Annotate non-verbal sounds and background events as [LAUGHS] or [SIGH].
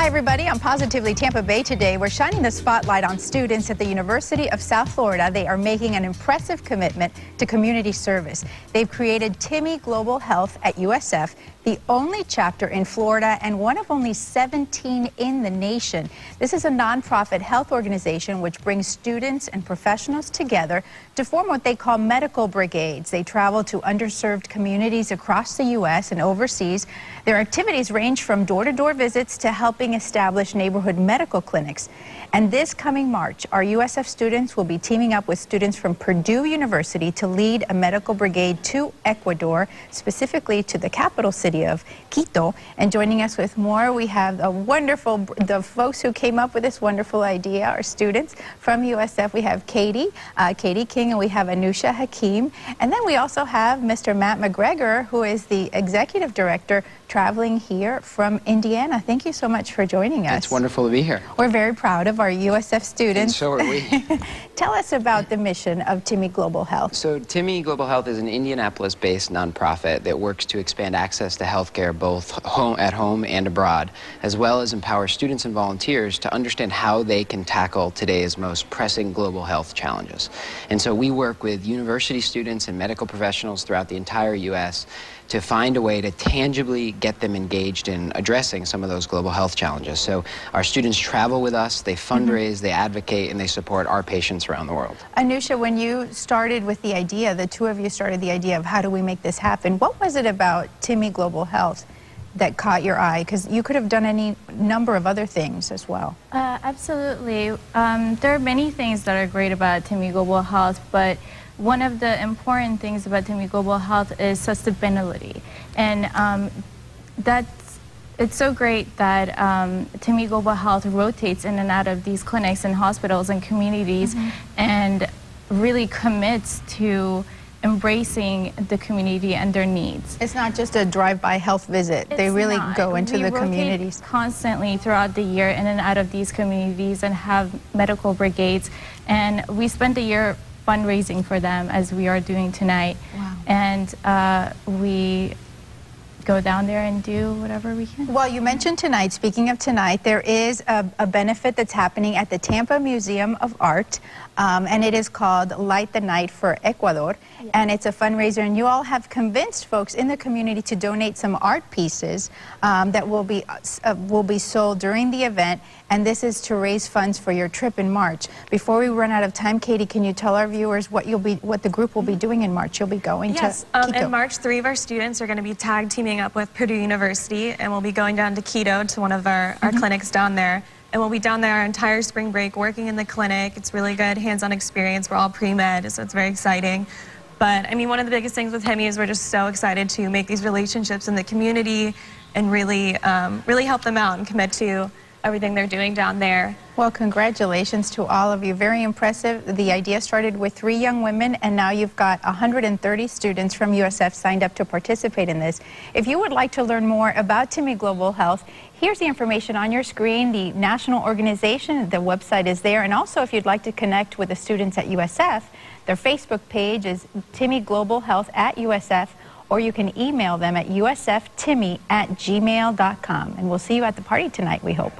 Hi, everybody. I'm Positively Tampa Bay today. We're shining the spotlight on students at the University of South Florida. They are making an impressive commitment to community service. They've created Timmy Global Health at USF, the only chapter in Florida and one of only 17 in the nation. This is a nonprofit health organization which brings students and professionals together to form what they call medical brigades. They travel to underserved communities across the U.S. and overseas. Their activities range from door-to-door visits to helping establish neighborhood medical clinics. And this coming March, our USF students will be teaming up with students from Purdue University to lead a medical brigade to Ecuador, specifically to the capital city city of Quito. And joining us with more, we have a wonderful, the folks who came up with this wonderful idea, our students from USF. We have Katie, uh, Katie King, and we have Anusha Hakim. And then we also have Mr. Matt McGregor, who is the executive director traveling here from Indiana. Thank you so much for joining us. It's wonderful to be here. We're very proud of our USF students. And so are we. [LAUGHS] Tell us about the mission of Timmy Global Health. So Timmy Global Health is an Indianapolis-based nonprofit that works to expand access to healthcare both home, at home and abroad, as well as empower students and volunteers to understand how they can tackle today's most pressing global health challenges. And so we work with university students and medical professionals throughout the entire U.S. to find a way to tangibly get them engaged in addressing some of those global health challenges. So our students travel with us, they mm-hmm. fundraise, mm -hmm. they advocate, and they support our patients around the world. Anusha, when you started with the idea, the two of you started the idea of how do we make this happen, what was it about Timmy Global Health that caught your eye? Because you could have done any number of other things as well. Uh, absolutely. Um, there are many things that are great about Timmy Global Health, but one of the important things about Timmy Global Health is sustainability. And um, that's, it's so great that um, Timmy Global Health rotates in and out of these clinics and hospitals and communities mm -hmm. and really commits to embracing the community and their needs. It's not just a drive-by health visit. It's they really not. go into we the communities. constantly throughout the year in and out of these communities and have medical brigades. And we spend the year fundraising for them as we are doing tonight. Wow. And uh, we go down there and do whatever we can. Well, you mentioned tonight, speaking of tonight, there is a, a benefit that's happening at the Tampa Museum of Art, um, and it is called Light the Night for Ecuador, yeah. and it's a fundraiser, and you all have convinced folks in the community to donate some art pieces um, that will be, uh, will be sold during the event, and this is to raise funds for your trip in March. Before we run out of time, Katie, can you tell our viewers what you'll be, what the group will be doing in March? You'll be going yes, to um, in March, three of our students are going to be tag teaming up with Purdue University, and we'll be going down to Quito to one of our, our mm -hmm. clinics down there. And we'll be down there our entire spring break working in the clinic. It's really good hands-on experience. We're all pre-med, so it's very exciting. But I mean, one of the biggest things with Timmy is we're just so excited to make these relationships in the community and really, um, really help them out and commit to everything they're doing down there. Well, congratulations to all of you. Very impressive. The idea started with three young women, and now you've got 130 students from USF signed up to participate in this. If you would like to learn more about Timmy Global Health, here's the information on your screen. The national organization, the website is there. And also, if you'd like to connect with the students at USF, their Facebook page is Timmy Global Health at USF or you can email them at usftimmy at gmail.com. And we'll see you at the party tonight, we hope.